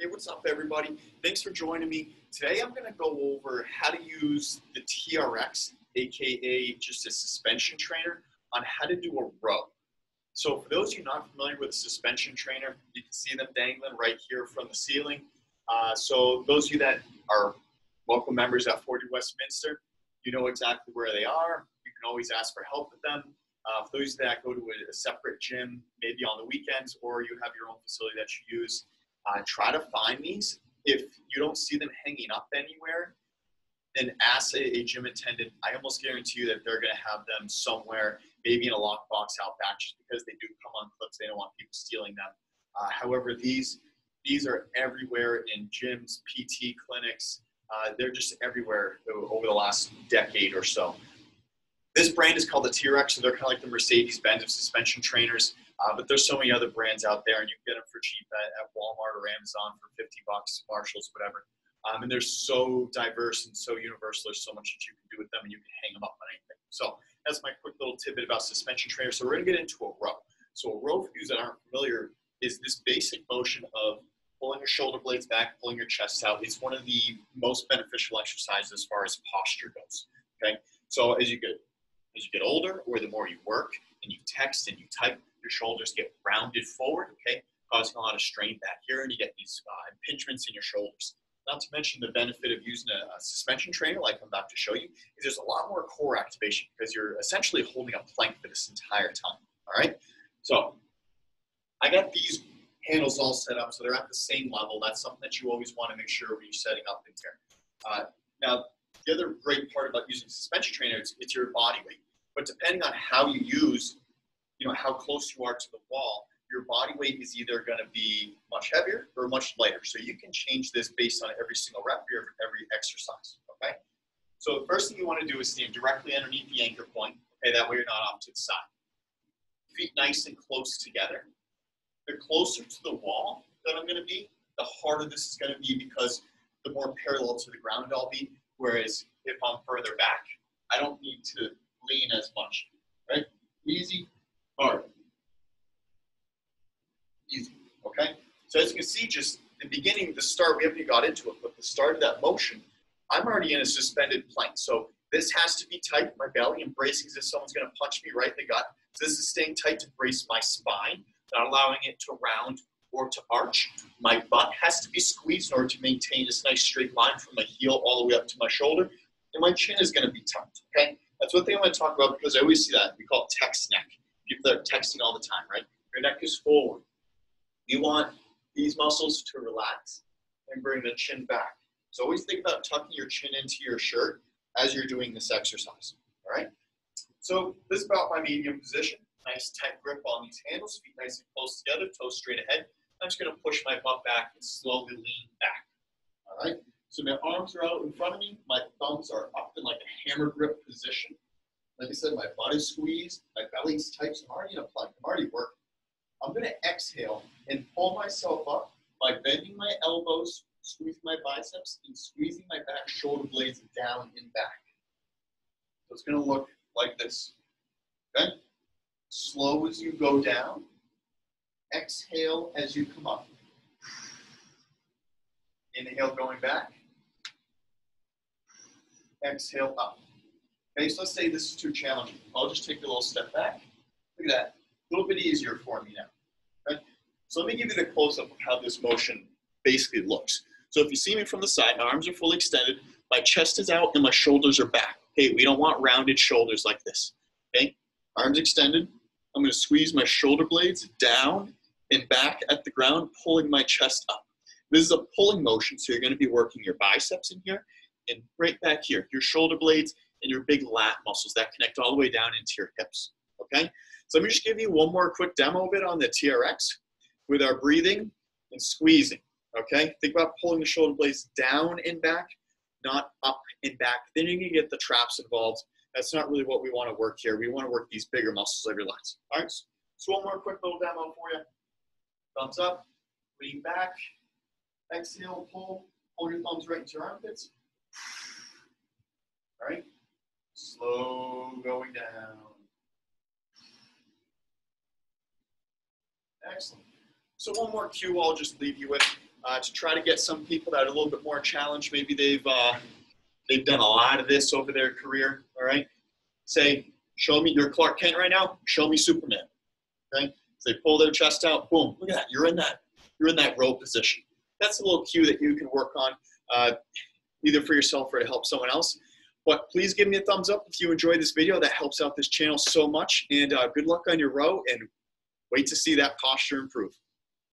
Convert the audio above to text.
Hey, what's up, everybody? Thanks for joining me. Today, I'm going to go over how to use the TRX, aka just a suspension trainer, on how to do a row. So, for those of you not familiar with a suspension trainer, you can see them dangling right here from the ceiling. Uh, so, those of you that are local members at 40 Westminster, you know exactly where they are. You can always ask for help with them. Uh, for those that go to a, a separate gym, maybe on the weekends, or you have your own facility that you use, uh, try to find these. If you don't see them hanging up anywhere, then ask a, a gym attendant. I almost guarantee you that they're going to have them somewhere, maybe in a lockbox out back, just because they do come on clips. They don't want people stealing them. Uh, however, these these are everywhere in gyms, PT clinics. Uh, they're just everywhere over the last decade or so. This brand is called the TRX, so they're kind of like the Mercedes Benz of suspension trainers. Uh, but there's so many other brands out there, and you can get them for cheap at, at Walmart or Amazon for 50 bucks, Marshalls, whatever. Um, and they're so diverse and so universal. There's so much that you can do with them, and you can hang them up on anything. So that's my quick little tidbit about suspension trainers. So we're going to get into a row. So a row, for you that aren't familiar, is this basic motion of pulling your shoulder blades back, pulling your chest out. It's one of the most beneficial exercises as far as posture goes. Okay, so as you get as you get older, or the more you work and you text and you type, your shoulders get rounded forward, okay, causing a lot of strain back here, and you get these uh, impingements in your shoulders. Not to mention the benefit of using a, a, suspension trainer, like I'm about to show you, is there's a lot more core activation because you're essentially holding a plank for this entire time. All right, so I got these handles all set up so they're at the same level. That's something that you always want to make sure when you're setting up in here. Uh, now, the other great part about using suspension trainer is it's your body weight. But depending on how you use you know, how close you are to the wall, your body weight is either going to be much heavier or much lighter. So you can change this based on every single rep or every exercise, okay? So the first thing you want to do is stand directly underneath the anchor point, okay? That way you're not off to the side. Feet nice and close together. The closer to the wall that I'm going to be, the harder this is going to be because the more parallel to the ground I'll be. Whereas if I'm further back, I don't need to lean as much, right? Easy, hard. Easy, okay? So as you can see, just the beginning, the start, we haven't even got into it, but the start of that motion, I'm already in a suspended plank. So this has to be tight, my belly, and bracing as if someone's gonna punch me right in the gut. So this is staying tight to brace my spine, not allowing it to round or to arch. My butt has to be squeezed in order to maintain this nice straight line from my heel all the way up to my shoulder. And my chin is gonna be tucked, okay? That's what they want to talk about because I always see that. We call it text neck that are texting all the time, right? Your neck is forward. You want these muscles to relax and bring the chin back. So always think about tucking your chin into your shirt as you're doing this exercise, all right? So this is about my medium position. Nice tight grip on these handles, feet nice and close together, toes straight ahead. I'm just gonna push my butt back and slowly lean back, all right? So my arms are out in front of me, my thumbs are up in like a hammer grip position. Like I said, my butt is squeezed, my belly's tight, so I'm already in a plank, I'm already working. I'm gonna exhale and pull myself up by bending my elbows, squeezing my biceps, and squeezing my back shoulder blades down and back. So it's gonna look like this, okay? Slow as you go down, exhale as you come up. Inhale going back, exhale up. Okay, so let's say this is too challenging. I'll just take a little step back. Look at that. A little bit easier for me now. Okay? So let me give you the close-up of how this motion basically looks. So if you see me from the side, my arms are fully extended, my chest is out, and my shoulders are back. Okay, we don't want rounded shoulders like this. Okay, arms extended. I'm going to squeeze my shoulder blades down and back at the ground, pulling my chest up. This is a pulling motion, so you're going to be working your biceps in here and right back here, your shoulder blades and your big lat muscles that connect all the way down into your hips. Okay? So let me just give you one more quick demo of it on the TRX with our breathing and squeezing. Okay? Think about pulling the shoulder blades down and back, not up and back. Then you're gonna get the traps involved. That's not really what we want to work here. We want to work these bigger muscles of your lats. All right. So one more quick little demo for you. Thumbs up, lean back, exhale, pull, pull your thumbs right into your armpits. All right. Slow going down. Excellent. So one more cue I'll just leave you with. uh, to try to get some people that are a little bit more challenged. Maybe they've uh, they've done a lot of this over their career. All right, say, show me you're Clark Kent right now. Show me Superman. Okay, so they pull their chest out. Boom! Look at that. You're in that. You're in that row position. That's a little cue that you can work on, uh, either for yourself or to help someone else. But please give me a thumbs up if you enjoyed this video. That helps out this channel so much. And uh, good luck on your row and wait to see that posture improve.